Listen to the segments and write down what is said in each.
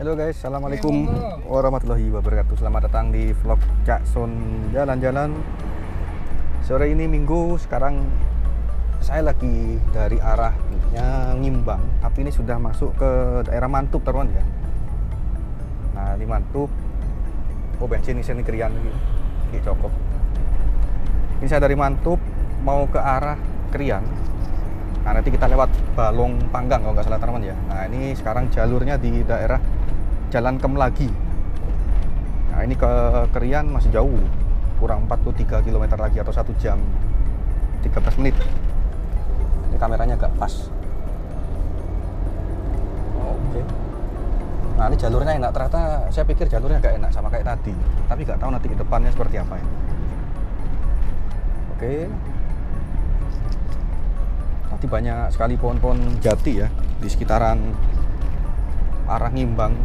Halo guys, Assalamualaikum warahmatullahi wabarakatuh. Selamat datang di vlog Cak Son Jalan-jalan. Sore ini minggu, sekarang saya lagi dari arahnya Ngimbang Tapi ini sudah masuk ke daerah Mantub teman ya. Nah ini Mantub Oh bensin ini sini Krian lagi. Di Cokop Ini saya dari Mantub mau ke arah Krian. Nah nanti kita lewat Balong Panggang kalau nggak salah teman ya. Nah ini sekarang jalurnya di daerah Jalan Kemlagi. Nah ini ke Kerian masih jauh, kurang 43 km lagi atau satu jam 13 menit. Ini kameranya agak pas. Oke. Nah ini jalurnya enak ternyata saya pikir jalurnya agak enak sama kayak tadi, tapi nggak tahu nanti ke depannya seperti apa ya. Oke, Nanti banyak sekali pohon-pohon jati ya di sekitaran arah Ngimbang.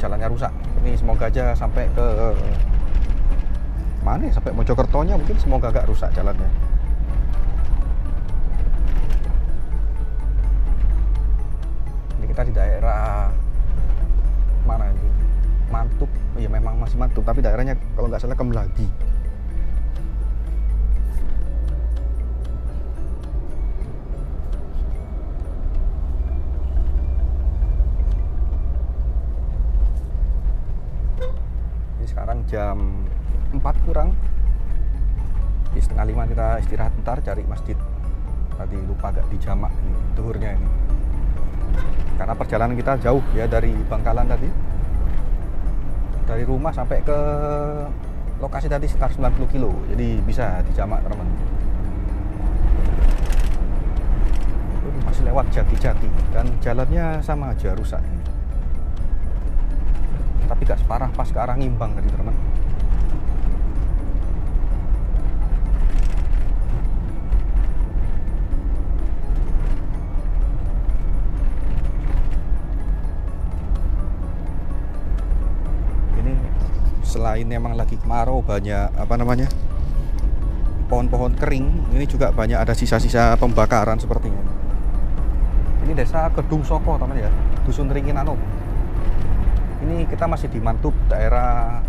Jalannya rusak. Ini semoga aja sampai ke mana ya? Sampai Mojokertonya mungkin semoga agak rusak jalannya. Ini kita di daerah mana ini? Mantub. Iya memang masih Mantub, tapi daerahnya kalau nggak salah Kemlagi. Jam 4 kurang. Di setengah lima kita istirahat bentar cari masjid. Tadi lupa agak dijamak ini duhurnya ini. Karena perjalanan kita jauh ya dari Bangkalan tadi. Dari rumah sampai ke lokasi tadi sekitar 90 kilo. Jadi bisa dijamak teman. Masih lewat jati-jati dan jalannya sama aja rusak ini tapi gak separah pas ke arah Ngimbang tadi teman ini selain memang lagi kemarau banyak apa namanya pohon-pohon kering ini juga banyak ada sisa-sisa pembakaran sepertinya ini. Desa Kedung Soko teman ya dusun Ringinanom ini kita masih di Mantub daerah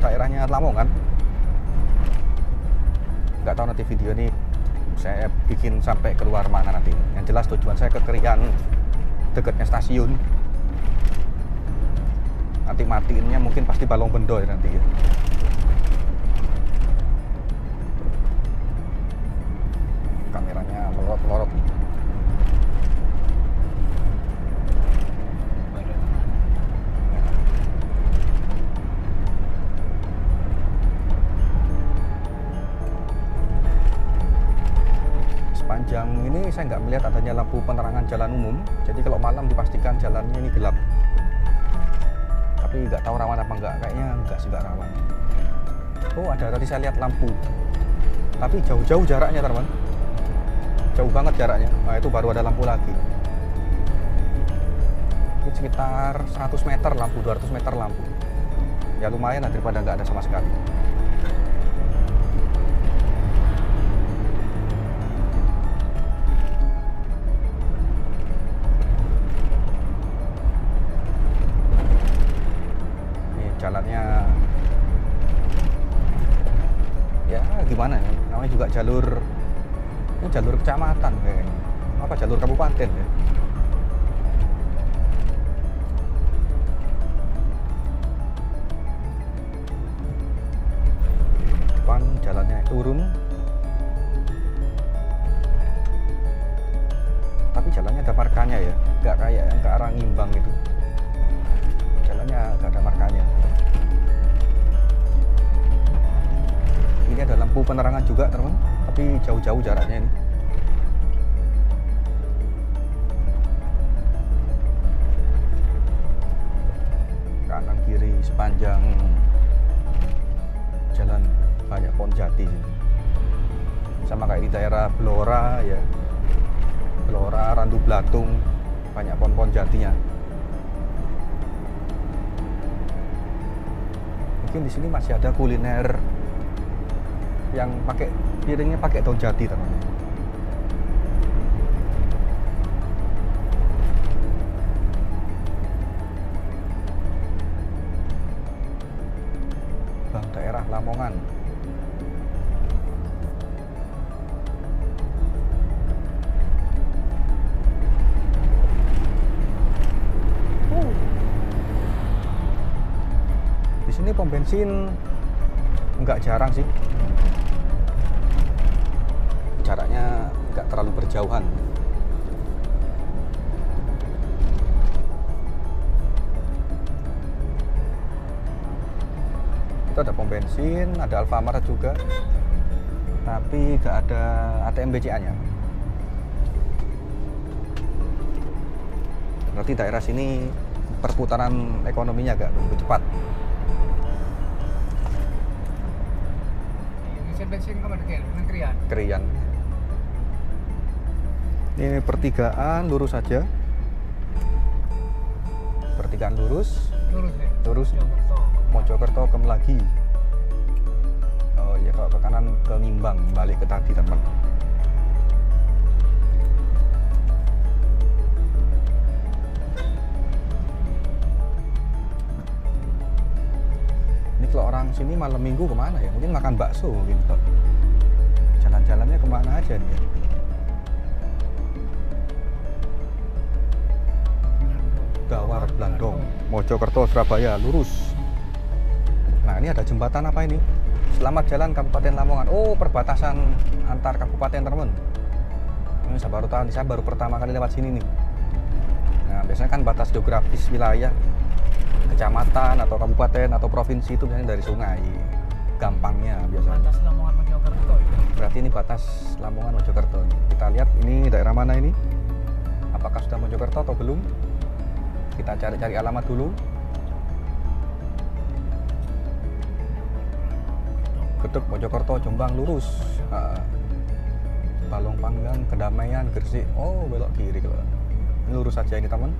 daerahnya Lamongan. Nggak tahu nanti video ini saya bikin sampai keluar mana nanti. Yang jelas tujuan saya ke Krian dekatnya stasiun. Nanti matiinnya mungkin pasti balong bendo ya nanti kameranya melorot-melorot saya nggak melihat adanya lampu penerangan jalan umum. Jadi kalau malam dipastikan jalannya ini gelap. Tapi nggak tahu rawan apa enggak kayaknya nggak nggak rawan. Oh ada tadi saya lihat lampu. Tapi jauh-jauh jaraknya teman jauh banget jaraknya. Nah itu baru ada lampu lagi. Ini sekitar 100 meter lampu 200 meter lampu. Ya lumayan lah daripada nggak ada sama sekali jalur ini jalur kecamatan kayaknya. Apa jalur kabupaten ya juga teman tapi jauh-jauh jaraknya ini. Kanan kiri sepanjang jalan banyak pohon jati sini. sama kayak di daerah Blora ya. Blora Randu Blatung banyak pohon-pohon jatinya. Mungkin di sini masih ada kuliner yang pakai piringnya pakai daun jati teman. Bang daerah Lamongan. Ini di sini pom bensin nggak jarang sih. Terlalu berjauhan. Itu ada pom bensin ada Alfamart juga. Tapi nggak ada ATM BCA nya berarti daerah sini perputaran ekonominya agak lebih cepat. Bensin bensin kamar dekat negerian. Kerian ini pertigaan lurus saja pertigaan lurus Lurus ya. Lurus. Mojokerto. Mojokerto ke Melagi oh iya kalau ke kanan ke Ngimbang balik ke tadi teman ini kalau orang sini malam minggu ke mana ya mungkin makan bakso mungkin Tok. jalan-jalannya ke mana aja nih ya Gawar Blandong. Mojokerto Surabaya lurus. Nah ini ada jembatan apa ini? Selamat Jalan Kabupaten Lamongan. Oh perbatasan antar kabupaten teman ini saya baru tahu saya baru pertama kali lewat sini nih. Nah biasanya kan batas geografis wilayah kecamatan atau kabupaten atau provinsi itu biasanya dari sungai. Gampangnya biasanya. Batas Lamongan Mojokerto itu. berarti ini batas Lamongan Mojokerto. Kita lihat ini daerah mana ini? Apakah sudah Mojokerto atau belum kita cari-cari alamat dulu. Gedek Mojokerto Jombang lurus. Balong Panggang Kedamaian Gresik. Oh belok kiri ini lurus saja ini teman.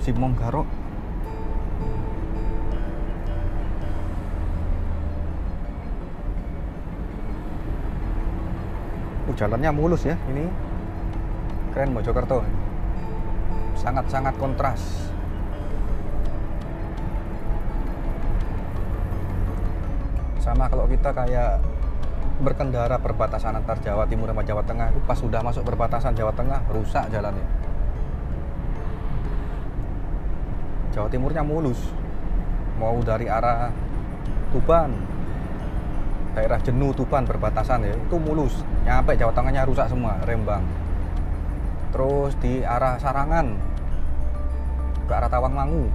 Simong Garok. Uh, jalannya mulus ya ini keren Mojokerto. Sangat-sangat kontras. Sama kalau kita kayak berkendara perbatasan antar Jawa Timur sama Jawa Tengah itu pas sudah masuk perbatasan Jawa Tengah rusak jalannya. Jawa Timurnya mulus. Mau dari arah Tuban daerah Jenuh Tuban perbatasan ya itu mulus. Nyampe Jawa Tengahnya rusak semua Rembang terus di arah Sarangan ke arah Tawangmangu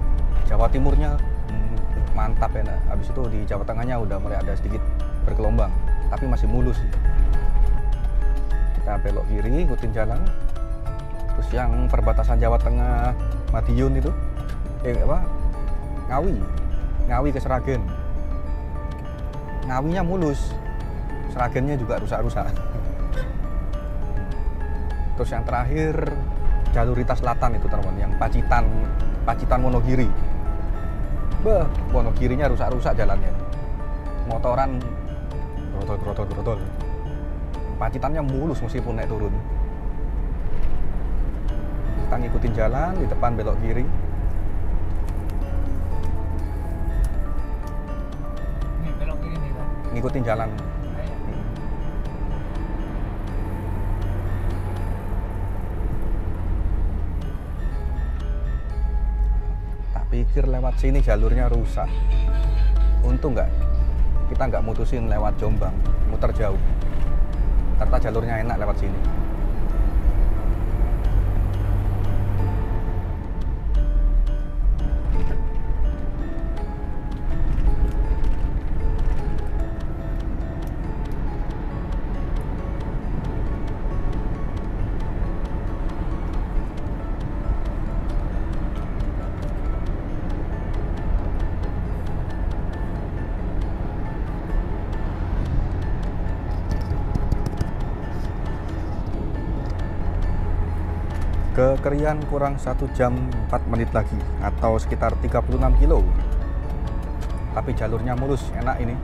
Jawa Timurnya. Hmm, mantap ya habis itu di Jawa Tengahnya udah mulai ada sedikit bergelombang tapi masih mulus kita belok kiri ikutin jalan. Terus yang perbatasan Jawa Tengah Madiun itu eh apa? Ngawi. Ngawi ke Seragen. Ngawinya mulus Seragennya juga rusak-rusak terus yang terakhir jalur Rita Selatan itu teman yang Pacitan Pacitan Wonogiri. Beh, Wonogirinya rusak-rusak jalannya. Motoran grotol grotol grotol. Pacitannya mulus meskipun naik turun. Kita ngikutin jalan di depan belok kiri. Ini belok kiri nih kan. ngikutin jalan pikir lewat sini jalurnya rusak. Untung nggak? Kita nggak mutusin lewat Jombang muter jauh. Ternyata jalurnya enak lewat sini ke Kerian kurang 1 jam 4 menit lagi atau sekitar 36 kilo. Tapi jalurnya mulus enak ini.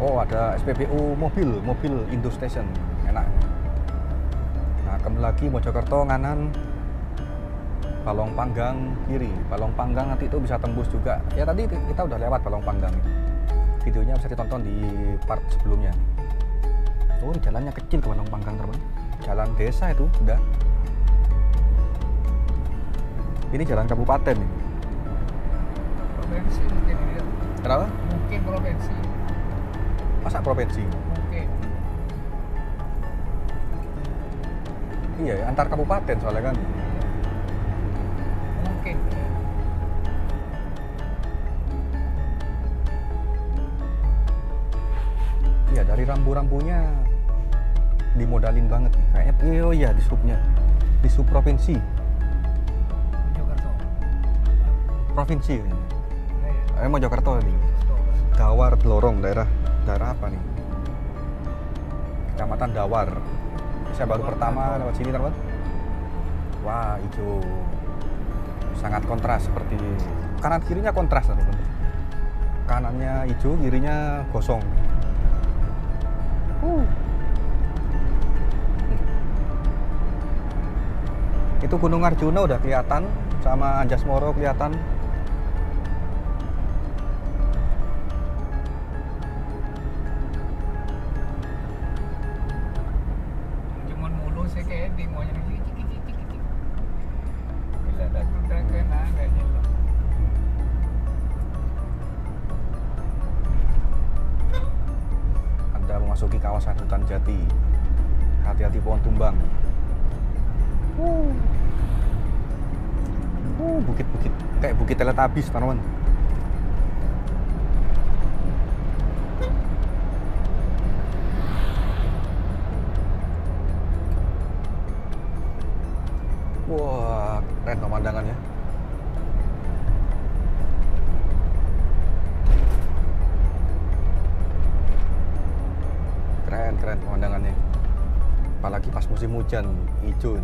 Oh ada SPBU mobil, mobil Indo Station, enak. Nah kembali lagi Mojokerto nganan, Balong Panggang kiri. Balong Panggang nanti itu bisa tembus juga. Ya tadi kita udah lewat Balong Panggang. Videonya bisa ditonton di part sebelumnya. Oh jalannya kecil ke Balong Panggang teman. Jalan desa itu udah. Ini jalan kabupaten ini. Provinsi mungkin ini. Kenapa? Mungkin provinsi. Masa provinsi? Mungkin. Iya, antar kabupaten soalnya kan. Rambu-rambunya dimodalin banget nih. Kayaknya iya, oh iya di subnya. Di sub provinsi. Jakarta. Provinsi kayaknya. Nah, ya. Eh Mojokerto nih. Jakarta. Dawar Blorong daerah daerah apa nih? Kecamatan Dawar. Saya baru Dawar, pertama Dawar. lewat sini teman. Wah hijau sangat kontras seperti kanan kirinya kontras teman. Kanannya hijau, kirinya gosong. Itu Gunung Arjuna udah kelihatan sama Anjas Moro kelihatan. Kawasan hutan jati. Hati-hati pohon tumbang. Uh. Uh, bukit-bukit kayak bukit teletabis, teman Keren, pemandangannya. Apalagi pas musim hujan, hijau.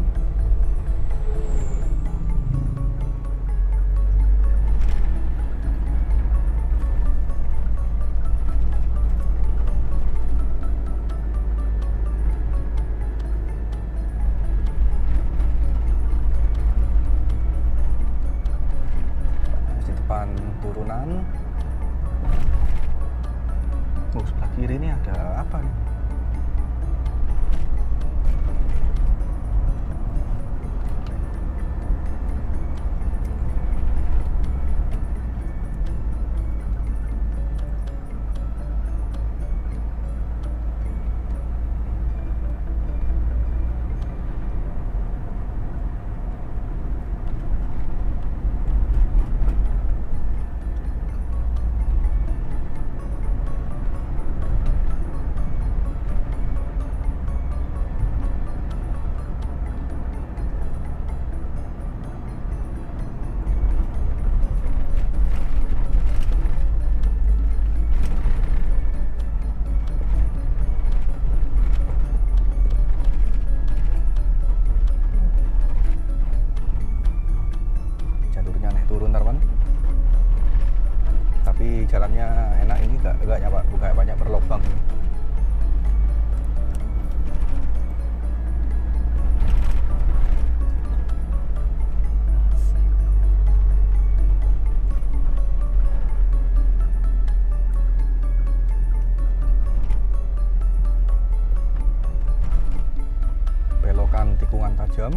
Tajam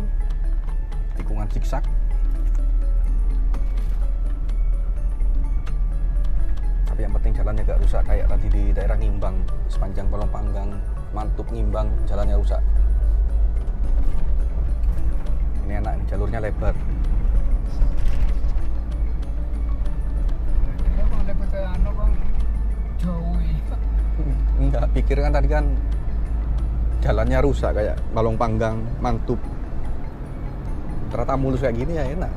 tikungan zigzag. Tapi yang penting jalannya gak rusak kayak tadi di daerah Ngimbang sepanjang Balong Panggang Mantuk Ngimbang jalannya rusak. Ini enak nih jalurnya lebar. Ya bang dapat anu bang jauh ya. enggak pikir kan tadi kan jalannya rusak kayak Balong Panggang Mantup ternyata mulus kayak gini ya enak.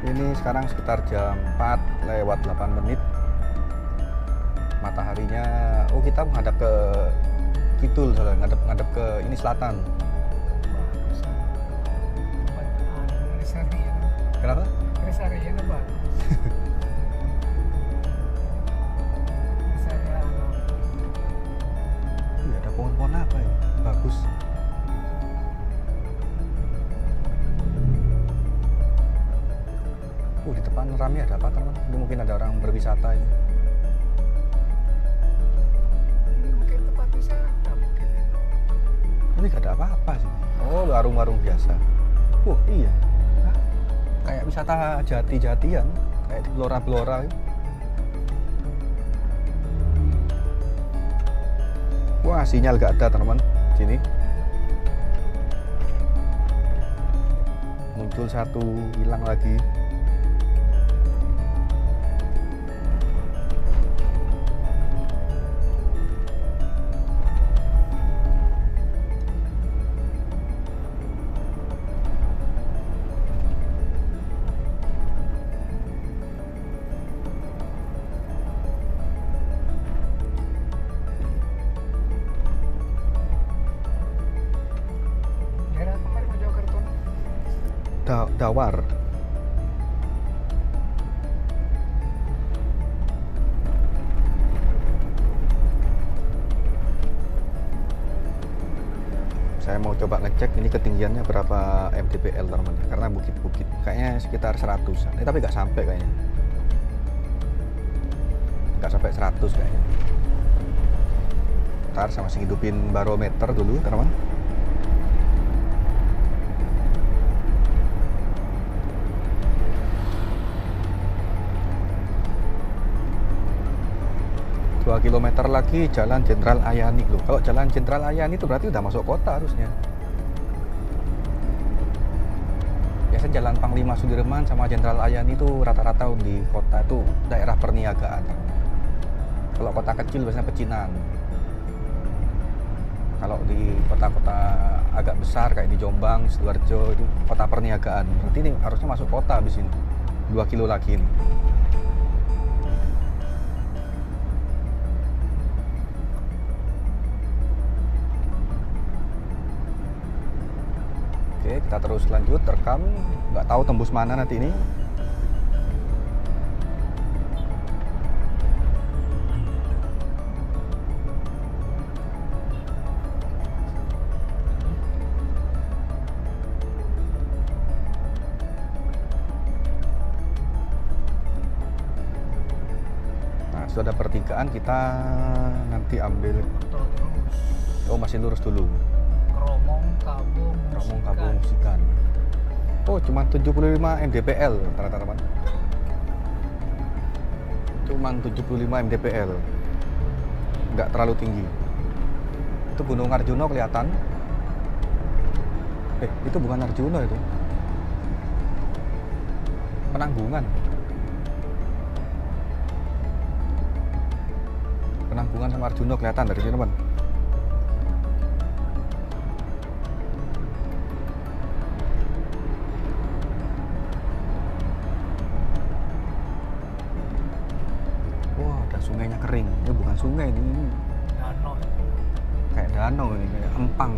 Ini sekarang sekitar jam 4 lewat 8 menit. Mataharinya oh kita menghadap ke kidul soalnya ngadep ngadep ke ini selatan di depan rame ada apa teman? Ini mungkin ada orang berwisata ini. ini mungkin tempat wisata mungkin Ini gak ada apa-apa sih. Oh, warung-warung biasa. Oh, iya. Hah? Kayak wisata jati-jatian, kayak di Blora-Blora gitu. Wah, sinyal gak ada, teman. Sini. Muncul satu, hilang lagi. Dawar. Saya mau coba ngecek ini ketinggiannya berapa mdpl teman karena bukit-bukit kayaknya sekitar 100 eh, tapi nggak sampai kayaknya. Nggak sampai 100 kayaknya. Ntar sama hidupin barometer dulu teman Dua kilometer lagi Jalan Jenderal Ayani loh. Kalau Jalan Jenderal Ayani itu berarti udah masuk kota harusnya. Biasanya Jalan Panglima Sudirman sama Jenderal Ayani itu rata-rata di kota itu daerah perniagaan. Kalau kota kecil biasanya pecinan. Kalau di kota-kota agak besar kayak di Jombang, Sidoarjo itu kota perniagaan. Berarti ini harusnya masuk kota habis ini. Dua kilo lagi ini. Kita terus lanjut rekam. Nggak tahu tembus mana nanti ini. Nah, sudah ada pertigaan kita nanti ambil. Oh, masih lurus dulu. Romong Musikan. Kabung Musikan. Oh, cuma 75 mdpl ternyata teman. Cuman 75 mdpl. Nggak terlalu tinggi. Itu Gunung Arjuna kelihatan. Eh, itu bukan Arjuna itu. Penanggungan. Penanggungan sama Arjuna kelihatan dari sini, teman. Sungainya kering. Ini bukan sungai ini, ini Danau kayak danau ini, kayak empang.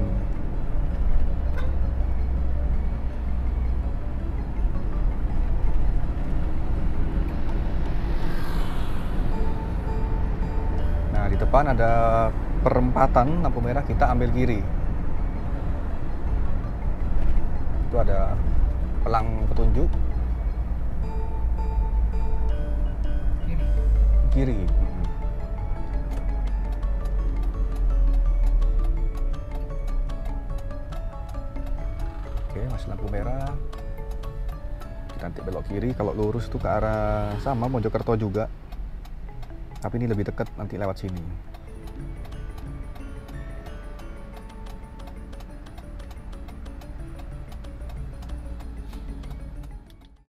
Nah, di depan ada perempatan lampu merah, kita ambil kiri. Itu ada pelang petunjuk kiri Oke, masih lampu merah. Kita nanti belok kiri. Kalau lurus tuh ke arah sama Mojokerto juga. Tapi ini lebih dekat nanti lewat sini.